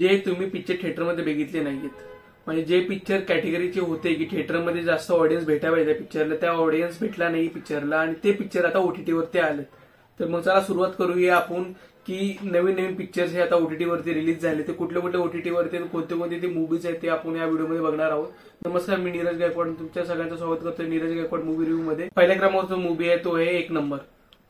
जे तुम्ही पिक्चर थिएटरमध्ये बघितले नाहीयेत. म्हणजे जे पिक्चर कॅटेगरीचे होते की थिएटरमध्ये जास्त ऑडियन्स भेटायला पाहिजे पिक्चरला त्या ऑडियन्स भेटला नाही पिक्चरला आणि ते पिक्चर आता ओटीटी वरती आले तर मग चला सुरुवात करूया आपण की नवीन नवीन पिक्चर्स हे आता ओटीटी वरती रिलीज झाले. ते कुठले कुठले ओटीटी वरती कोणते कोणते ते मूवीज आहेत ते आपण या व्हिडिओमध्ये बघणार आहोत. नमस्कार मी नीरज गायकवाड. तुमच्या सगळ्यांचं स्वागत करतो नीरज गायकवाड मूवी रिव्ह्यू मध्ये. पहिल्या क्रमांकाचा मूवी आहे तो आहे एक नंबर.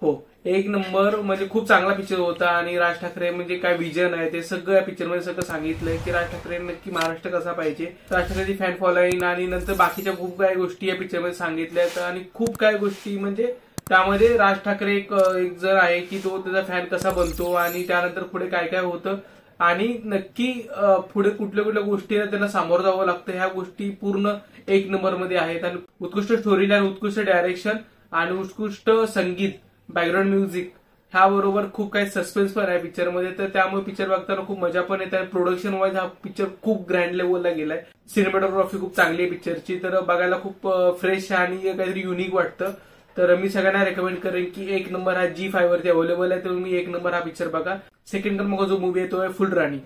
हो. एक नंबर म्हणजे खूप चांगला पिक्चर होता आणि राज ठाकरे म्हणजे काय विजन आहे ते सगळं या पिक्चरमध्ये सगळं सांगितलंय की राज ठाकरे नक्की महाराष्ट्र कसा पाहिजे. राज ठाकरेची फॅन फॉलोईंग आणि नंतर बाकीच्या खूप काही गोष्टी या पिक्चरमध्ये सांगितल्यात आणि खूप काही गोष्टी म्हणजे त्यामध्ये राज ठाकरे एक जर जण आहे की तो त्याचा फॅन कसा बनतो आणि त्यानंतर पुढे काय काय होतं. आणि नक्की पुढे कुठल्या कुठल्या गोष्टीला त्यांना सामोरं जावं लागतं. ह्या गोष्टी पूर्ण एक नंबरमध्ये आहेत. आणि उत्कृष्ट स्टोरी लाईन उत्कृष्ट डायरेक्शन आणि उत्कृष्ट संगीत. बॅकग्राऊंड म्युझिक ह्याबरोबर खूप काही सस्पेन्स पण आहे पिक्चरमध्ये तर त्यामुळे पिक्चर बघताना खूप मजा पण येते प्रोडक्शन वाईज हा पिक्चर खूप ग्रँड लेवलला गेलाय. सिनेमॅटोग्राफी खूप चांगली आहे पिक्चरची तर बघायला खूप फ्रेश आणि काहीतरी युनिक वाटतं. तर मी सगळ्यांना रेकमेंड करेन की एक नंबर हा जी फाय वरती अवेलेबल आहे. तर तुम्ही एक नंबर हा पिक्चर बघा. सेकंड क्रमांक जो मूवी आहे तो आहे फुल राणी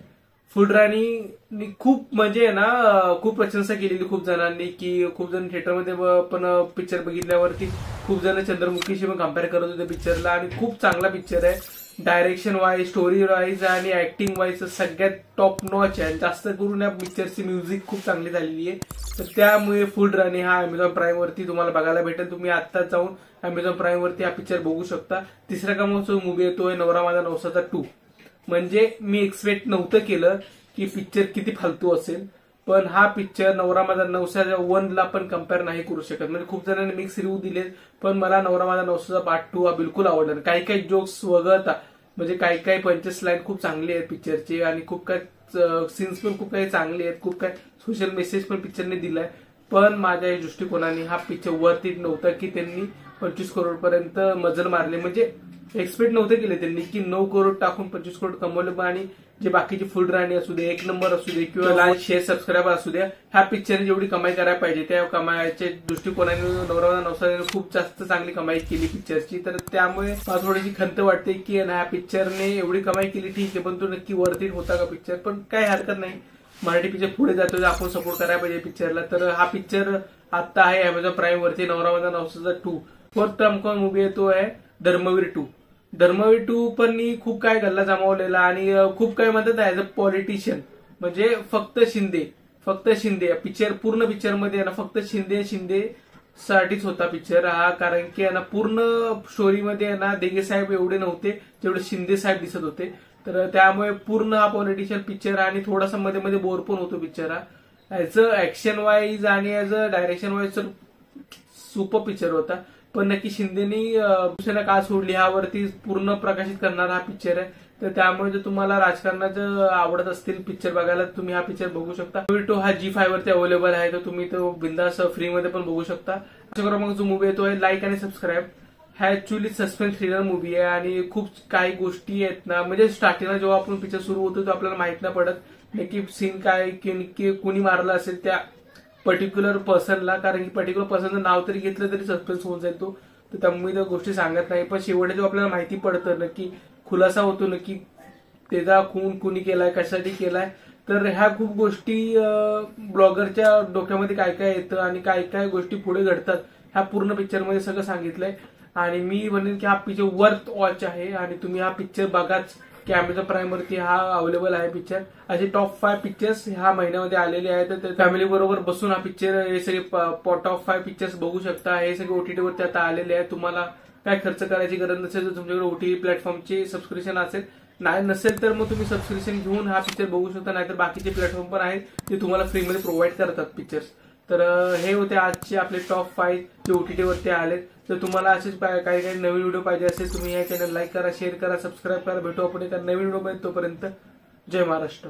फुलराणी खूप म्हणजे ना खूप प्रशंसा केलेली खूप जणांनी की खूप जण थिएटरमध्ये पण पिक्चर बघितल्यावरती खूप जण चंद्रमुखीशी पण कंपेअर करत होते पिक्चरला आणि खूप चांगला पिक्चर आहे. डायरेक्शन वाईज स्टोरी वाईज आणि ऍक्टिंग वाईज सगळ्यात टॉप नॉच आहे. जास्त करून या पिक्चरची म्युझिक खूप चांगली झालेली आहे. तर त्यामुळे फुल राणी हा अमेझॉन प्राईम वरती तुम्हाला बघायला भेटेल. तुम्ही आत्ता जाऊन अमेझॉन प्राईम वरती हा पिक्चर बघू शकता. तिसऱ्या क्रमांकाचा मूवी येतो आहे नवरा माझा नवसाचा टू म्हणजे मी एक्सपेक्ट नव्हतं केलं की पिक्चर किती फालतू असेल. पण हा पिक्चर नवरा माझा नवसाच्या वनला पण कंपेअर नाही करू शकत. म्हणजे खूप जणांनी मिक्स रिव्ह्यू दिले पण मला नवरा माझा नवसाचा पार्ट टू हा बिलकुल आवडला काही काही जोक्स वगळता म्हणजे काही काही पंचेस लाईन खूप चांगली आहेत पिक्चरची आणि खूप काही सीन्स पण खूप काही चांगले आहेत. खूप काही सोशल मेसेज पण पिक्चरने दिलाय. पण माझ्या दृष्टिकोनाने हा पिक्चर वर्थ इट नव्हता की त्यांनी पंचवीस करोड पर्यंत मजल मारले. म्हणजे एक्सपेक्ट नव्हते केले त्यांनी की नऊ करोड टाकून पंचवीस करोड कमवले आणि जे बाकीचे फुल राणी असू दे एक नंबर असू दे किंवा लाईक शेअर सबस्क्राईबर असू द्या ह्या पिक्चरने जेवढी कमाई करायला पाहिजे त्या कमाईच्या दृष्टिकोनाने नवरा नवसाने खूप जास्त चांगली कमाई केली पिक्चरची तर त्यामुळे मला थोडीशी खंत वाटते की ह्या पिक्चरने एवढी कमाई केली ठीक आहे पण तो नक्की वरती होता का पिक्चर पण काही हरकत नाही. मराठी पिक्चर पुढे जातो आपण सपोर्ट करायला पाहिजे पिक्चरला तर हा पिक्चर आता आहे अमेझॉन प्राईम वरती नवरा माझा नवसाचा टू फोर्थ क्रमांक मूवी येतो आहे धर्मवीर टू धर्मवीर टू पण खूप काय गल्ला जमावलेला आणि खूप काय म्हणतात ऍज अ पॉलिटिशियन म्हणजे फक्त शिंदे फक्त शिंदे. पिक्चर पूर्ण पिक्चरमध्ये ना फक्त शिंदे शिंदे साठीच होता पिक्चर हा कारण की ना पूर्ण स्टोरीमध्ये ना देगे साहेब एवढे नव्हते तेवढे शिंदे साहेब दिसत होते. तर त्यामुळे पूर्ण हा पॉलिटिशियन पिक्चर आणि थोडासा मध्ये मध्ये बोर पण होतो पिक्चर हा. ऍज अ ऍक्शन वाईज आणि ऍज अ डायरेक्शन वाईज तर सुपर पिक्चर होता. पण नक्की शिंदेनी शिवसेना का सोडली ह्यावरती पूर्ण प्रकाशित करणारा हा पिक्चर आहे. तर त्यामुळे जर तुम्हाला राजकारणाचं आवडत असतील पिक्चर बघायला तुम्ही हा पिक्चर बघू शकता. टू हा जी फाय वरती अवेलेबल आहे तर तुम्ही तो बिंदास फ्रीमध्ये पण बघू शकता. अशा क्रमांक जो मूवी आहे तो आहे लाईक आणि सबस्क्राईब हा ऍक्च्युअली सस्पेन्स थ्रिलर मूवी आहे आणि खूप काही गोष्टी आहेत ना म्हणजे स्टार्टिंगला जेव्हा आपण पिक्चर सुरू होतो तो आपल्याला माहीत नाही पडत. नक्की सीन काय कुणी मारलं असेल त्या पर्टिक्युलर पर्सनला कारण की पर्टिक्युलर पर्सनचं नाव तरी घेतलं तरी सस्पेन्स होऊन जाईल तो. तर त्यामुळे त्या गोष्टी सांगत नाही. पण शेवटच्या जो आपल्याला माहिती पडतं नक्की खुलासा होतो नक्की त्याचा खून कुणी केलाय कशासाठी केलाय तर ह्या खूप गोष्टी ब्लॉगरच्या डोक्यामध्ये काय काय येतं आणि काय काय गोष्टी पुढे घडतात ह्या पूर्ण पिक्चरमध्ये सगळं सांगितलंय. आणि मी म्हणेन की हा पिक्चर वर्थ वॉच आहे. आणि तुम्ही हा पिक्चर बघाच. की अमेझॉन प्राईम वरती हा अवेलेबल आहे पिक्चर असे टॉप फाय पिक्चर्स ह्या महिन्यामध्ये आलेले आहेत. तर फॅमिली बरोबर बसून हा पिक्चर हे सगळे टॉप फाय पिक्चर्स बघू शकता. हे सगळे ओटीटी वरती आता आलेले आहेत. तुम्हाला काय खर्च करायची गरज नसेल तर तुमच्याकडे ओटीटी प्लॅटफॉर्मची सबस्क्रिप्शन असेल नाही नसेल तर मग तुम्ही सबस्क्रिप्शन घेऊन हा पिक्चर बघू शकता. नाहीतर बाकीचे प्लॅटफॉर्म पण आहेत ते तुम्हाला फ्रीमध्ये प्रोव्हाइड करतात पिक्चर्स तर हे होते आजचे आपले टॉप फाईव्ह जे ओटीटी वरती आले तर तुम्हाला असेच काही काही नवीन व्हिडिओ पाहिजे असेल तुम्ही या चॅनल लाईक करा शेअर करा सबस्क्राईब करा. भेटू आपण एका नवीन व्हिडिओमध्ये तोपर्यंत. जय महाराष्ट्र.